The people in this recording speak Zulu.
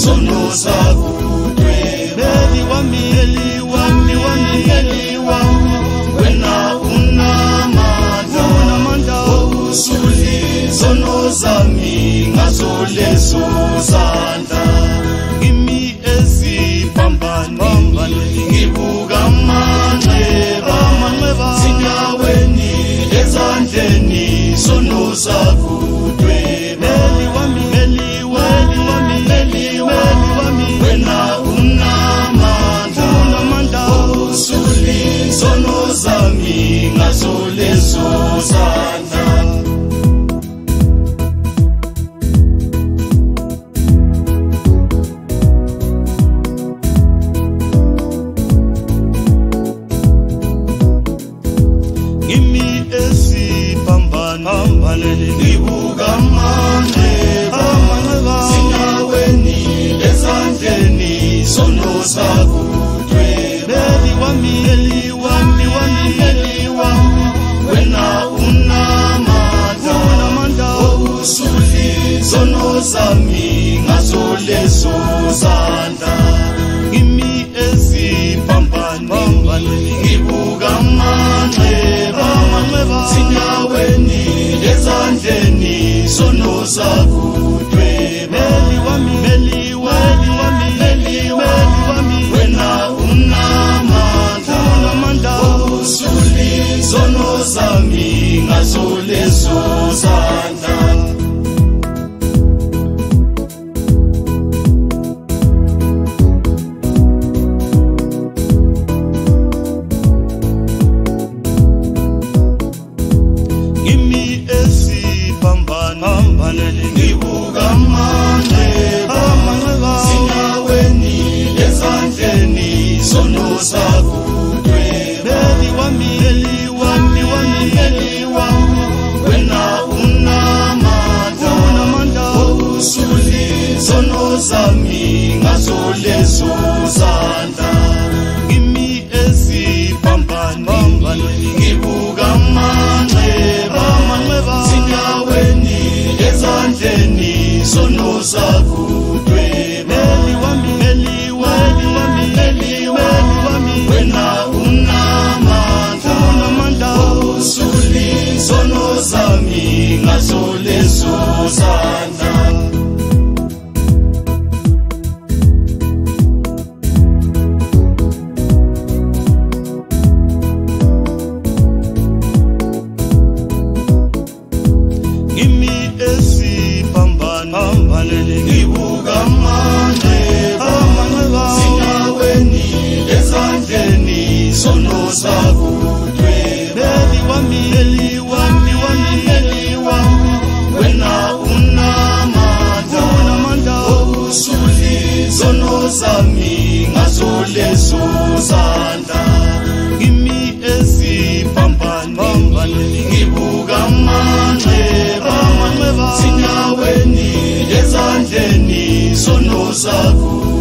ezandleni sono sakudweba Beli wami, Beli wami, wami, Beli wami wena unamandla unamandla usulizono zami ngazo lezo zandla. Kimi esiphambaneni ngibuka amanxeba. Zinyaweni ezandleni sono sakudweba unamandla unamandla usulizono zami ngazo lezo zandla kimi esiphambaneni ngibuka wami, Beli wami, wami, Beli wami, wena unamandla unamandla usulizono zami ngazo lezo zandla kimi esiphambaneni usulizono zami ngazo lezo zami ngazo lezo zandla ngibuka amanxeba Amanxeba. zinyaweni ezandleni sono sakudweba Beli wami, Beli wami, wami, Beli wami, wena unamandla unamandla. Usulizono zami ngazo lezo zandla. Kimi esiphambaneni ngibuka amanxeba Amanxeba. zinyaweni ezandleni sono sakudweba